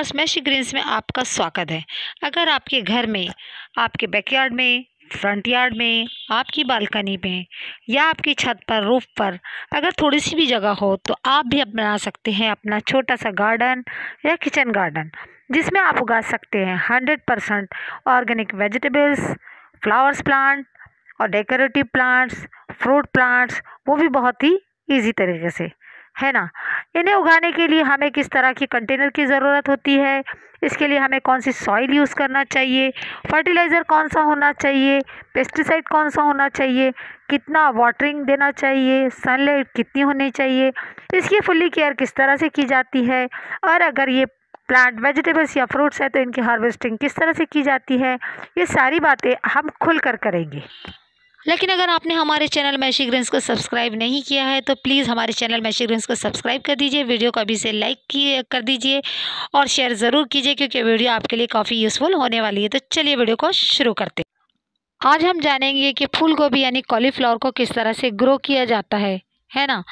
Viewers meshy Green's में आपका स्वागत है। अगर आपके घर में, आपके बैकयार्ड में फ्रंट यार्ड में, आपकी बालकनी में या आपकी छत पर रूफ पर अगर थोड़ी सी भी जगह हो तो आप भी बना सकते हैं अपना छोटा सा गार्डन या किचन गार्डन जिसमें आप उगा सकते हैं hundred percent organic vegetables flowers plant और डेकोरेटिव प्लांट्स फ्रूट प्लांट्स वो भी बहुत ही ईजी तरीके से, है ना? इन्हें उगाने के लिए हमें किस तरह की कंटेनर की ज़रूरत होती है? इसके लिए हमें कौन सी सॉइल यूज़ करना चाहिए? फर्टिलाइज़र कौन सा होना चाहिए? पेस्टिसाइड कौन सा होना चाहिए? कितना वाटरिंग देना चाहिए? सनलाइट कितनी होनी चाहिए? इसकी फुल्ली केयर किस तरह से की जाती है? और अगर ये प्लांट वेजिटेबल्स या फ्रूट्स है तो इनकी हार्वेस्टिंग किस तरह से की जाती है? ये सारी बातें हम खुल कर करेंगे। लेकिन अगर आपने हमारे चैनल मैशी ग्रेंस को सब्सक्राइब नहीं किया है तो प्लीज़ हमारे चैनल मैशी ग्रेंस को सब्सक्राइब कर दीजिए, वीडियो को अभी से लाइक कर दीजिए और शेयर ज़रूर कीजिए क्योंकि वीडियो आपके लिए काफ़ी यूज़फुल होने वाली है। तो चलिए वीडियो को शुरू करते आज हम जानेंगे कि फूल गोभी यानी कॉलीफ्लावर को किस तरह से ग्रो किया जाता है। है ना?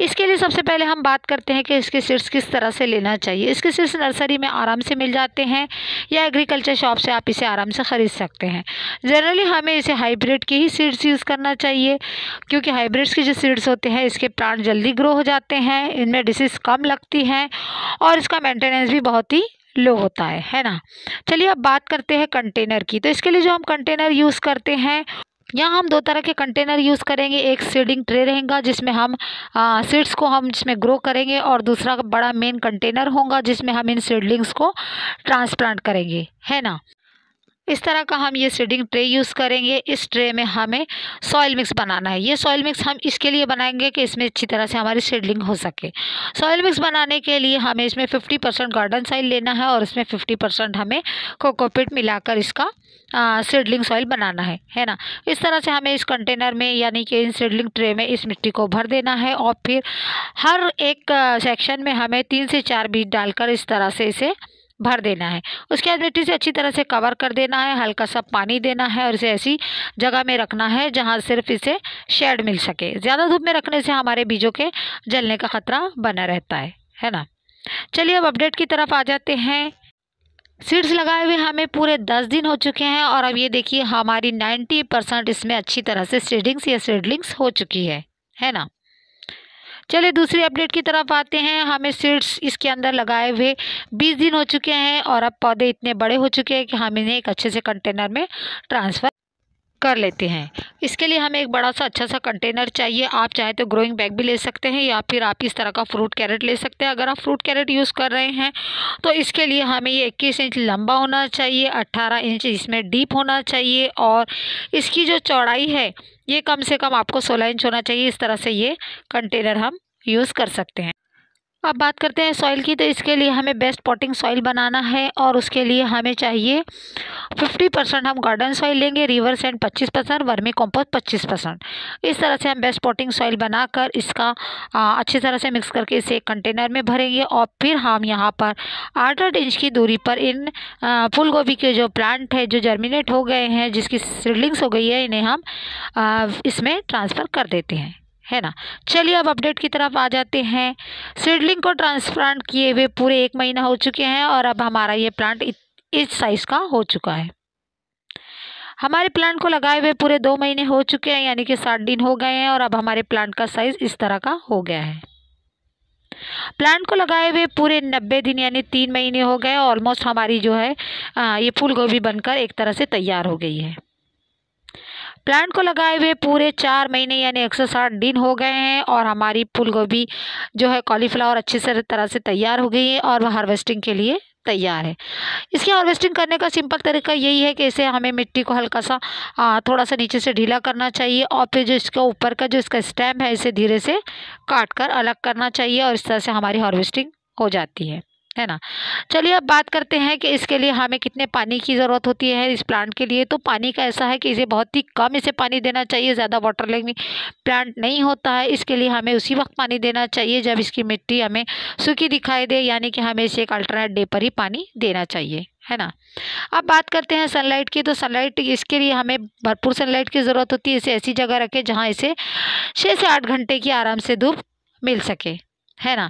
इसके लिए सबसे पहले हम बात करते हैं कि इसके सीड्स किस तरह से लेना चाहिए। इसके सीड्स नर्सरी में आराम से मिल जाते हैं या एग्रीकल्चर शॉप से आप इसे आराम से ख़रीद सकते हैं। जनरली हमें इसे हाइब्रिड के ही सीड्स यूज़ करना चाहिए, क्योंकि हाइब्रिड्स के जो सीड्स होते हैं, इसके प्लांट जल्दी ग्रो हो जाते हैं, इनमें डिसीज़ कम लगती हैं और इसका मेंटेनेंस भी बहुत ही लो होता है है ना? चलिए अब बात करते हैं कंटेनर की। तो इसके लिए जो हम कंटेनर यूज़ करते हैं यहाँ हम दो तरह के कंटेनर यूज़ करेंगे। एक सीडिंग ट्रे रहेगा, जिसमें हम सीड्स को हम जिसमें ग्रो करेंगे, और दूसरा बड़ा मेन कंटेनर होगा, जिसमें हम इन सीडलिंग्स को ट्रांसप्लांट करेंगे। है ना? इस तरह का हम ये सीडिंग ट्रे यूज़ करेंगे। इस ट्रे में हमें सॉयल मिक्स बनाना है। ये सॉइल मिक्स हम इसके लिए बनाएँगे कि इसमें अच्छी तरह से हमारी सीडलिंग हो सके। सॉयल मिक्स बनाने के लिए हमें इसमें फिफ्टी परसेंट गार्डन सॉइल लेना है और इसमें फिफ्टी परसेंट हमें कोकोपिट मिलाकर इसका सीडलिंग सॉइल बनाना है। है ना? इस तरह से हमें इस कंटेनर में यानी कि इन सीडलिंग ट्रे में इस मिट्टी को भर देना है और फिर हर एक सेक्शन में हमें तीन से चार बीज डालकर इस तरह से इसे भर देना है। उसके बाद मिट्टी से अच्छी तरह से कवर कर देना है, हल्का सा पानी देना है और इसे ऐसी जगह में रखना है जहाँ सिर्फ़ इसे शेड मिल सके। ज़्यादा धूप में रखने से हमारे बीजों के जलने का खतरा बना रहता है है ना? चलिए अब अपडेट की तरफ़ आ जाते हैं। सीड्स लगाए हुए हमें पूरे दस दिन हो चुके हैं और अब ये देखिए हमारी नाइन्टी परसेंट इसमें अच्छी तरह से सीडिंग्स या सीडलिंग्स हो चुकी है है ना? चलिए दूसरी अपडेट की तरफ़ आते हैं। हमें सीड्स इसके अंदर लगाए हुए बीस दिन हो चुके हैं और अब पौधे इतने बड़े हो चुके हैं कि हम इन्हें एक अच्छे से कंटेनर में ट्रांसफ़र कर लेते हैं। इसके लिए हमें एक बड़ा सा अच्छा सा कंटेनर चाहिए। आप चाहे तो ग्रोइंग बैग भी ले सकते हैं या फिर आप इस तरह का फ्रूट कैरेट ले सकते हैं। अगर आप फ्रूट कैरेट यूज़ कर रहे हैं तो इसके लिए हमें ये इक्कीस इंच लंबा होना चाहिए अट्ठारह इंच इसमें डीप होना चाहिए और इसकी जो चौड़ाई है, ये कम से कम आपको सोलह इंच होना चाहिए। इस तरह से ये कंटेनर हम यूज़ कर सकते हैं। अब बात करते हैं सॉइल की तो इसके लिए हमें बेस्ट पॉटिंग सॉइल बनाना है और उसके लिए हमें चाहिए फिफ्टी परसेंट हम गार्डन सॉइल लेंगे रिवर सैंड पच्चीस परसेंट वर्मी कॉम्पोस्ट पच्चीस परसेंट इस तरह से हम बेस्ट पॉटिंग सॉइल बनाकर इसका अच्छी तरह से मिक्स करके इसे एक कंटेनर में भरेंगे और फिर हम यहाँ पर आठ आठ इंच की दूरी पर इन फूल के जो प्लांट है, जो जर्मिनेट हो गए हैं, जिसकी सीडलिंग्स हो गई है, इन्हें हम इसमें ट्रांसफ़र कर देते हैं। है ना? चलिए अब अपडेट की तरफ़ आ जाते हैं। सीडलिंग को ट्रांसप्लांट किए हुए पूरे एक महीना हो चुके हैं और अब हमारा ये प्लांट इस साइज़ का हो चुका है। हमारे प्लांट को लगाए हुए पूरे दो महीने हो चुके हैं, यानी कि साठ दिन हो गए हैं और अब हमारे प्लांट का साइज़ इस तरह का हो गया है। प्लांट को लगाए हुए पूरे नब्बे दिन, यानी तीन महीने हो गए ऑलमोस्ट हमारी जो है ये फूल गोभी बनकर एक तरह से तैयार हो गई है। प्लांट को लगाए हुए पूरे चार महीने यानी एक सौ साठ दिन हो गए हैं और हमारी फूल गोभी जो है कॉलीफ्लावर अच्छे से तरह से तैयार हो गई है और वह हार्वेस्टिंग के लिए तैयार है। इसकी हार्वेस्टिंग करने का सिंपल तरीका यही है कि इसे हमें मिट्टी को हल्का सा आ, थोड़ा सा नीचे से ढीला करना चाहिए और फिर जो इसका ऊपर का जो इसका स्टेम है इसे धीरे से काट कर अलग करना चाहिए और इस तरह से हमारी हार्वेस्टिंग हो जाती है। है ना? चलिए अब बात करते हैं कि इसके लिए हमें कितने पानी की ज़रूरत होती है इस प्लांट के लिए। तो पानी का ऐसा है कि इसे बहुत ही कम इसे पानी देना चाहिए, ज़्यादा वाटर लेकिन प्लांट नहीं होता है। इसके लिए हमें उसी वक्त पानी देना चाहिए जब इसकी मिट्टी हमें सूखी दिखाई दे, यानी कि हमें इसे एक अल्टरनेट डे पर ही पानी देना चाहिए, है ना? अब बात करते हैं सनलाइट की। तो सनलाइट इसके लिए हमें भरपूर सनलाइट की ज़रूरत होती है। इसे ऐसी जगह रखें जहाँ इसे छः से आठ घंटे की आराम से धूप मिल सके। है ना?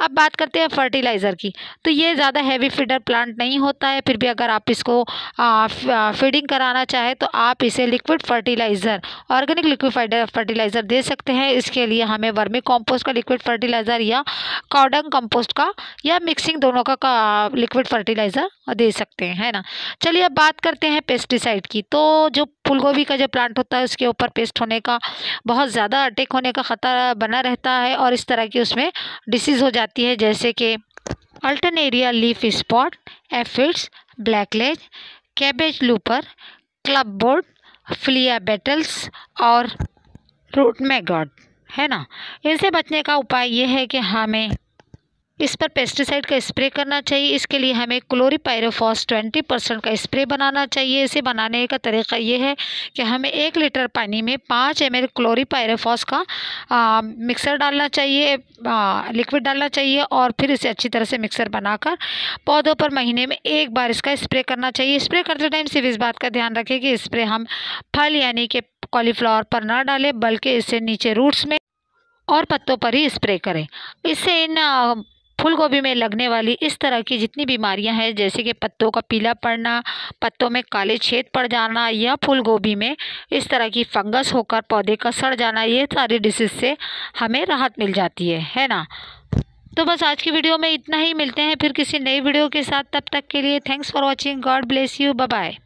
अब बात करते हैं फर्टिलाइज़र की। तो ये ज़्यादा हैवी फीडर प्लांट नहीं होता है फिर भी अगर आप इसको फीडिंग कराना चाहे तो आप इसे liquid fertiliser organic liquid fertiliser दे सकते हैं। इसके लिए हमें वर्मी कंपोस्ट का लिक्विड फर्टिलाइज़र या कॉडंग कंपोस्ट का या मिक्सिंग दोनों का, का लिक्विड फर्टिलाइज़र दे सकते हैं, है ना? चलिए अब बात करते हैं पेस्टिसाइड की। तो जो फूलगोभी का जो प्लांट होता है, उसके ऊपर पेस्ट होने का, बहुत ज़्यादा अटैक होने का ख़तरा बना रहता है और इस तरह की उसमें डिसीज़ हो जाती है, जैसे कि alternaria leaf spot aphids blackleg cabbage looper club board flea beetles और रूट मैगॉड है ना? इनसे बचने का उपाय ये है कि हमें इस पर पेस्टिसाइड का स्प्रे करना चाहिए। इसके लिए हमें क्लोरीपायरोफॉस ट्वेंटी परसेंट का स्प्रे बनाना चाहिए। इसे बनाने का तरीका ये है कि हमें एक लीटर पानी में पाँच एम एल क्लोरीपायरोफॉस का आ, मिक्सर डालना चाहिए लिक्विड डालना चाहिए और फिर इसे अच्छी तरह से मिक्सर बनाकर पौधों पर महीने में एक बार इसका स्प्रे करना चाहिए। स्प्रे करते टाइम सिर्फ़ इस बात का ध्यान रखें कि स्प्रे हम फल यानी कि कॉलीफ्लावर पर ना डालें बल्कि इसे नीचे रूट्स में और पत्तों पर ही स्प्रे करें। इससे इन फूल गोभी में लगने वाली इस तरह की जितनी बीमारियाँ हैं, जैसे कि पत्तों का पीला पड़ना, पत्तों में काले छेद पड़ जाना या फूल गोभी में इस तरह की फंगस होकर पौधे का सड़ जाना, ये सारी डिसीज से हमें राहत मिल जाती है है ना? तो बस आज की वीडियो में इतना ही, मिलते हैं फिर किसी नई वीडियो के साथ, तब तक के लिए thanks for watching God bless you bye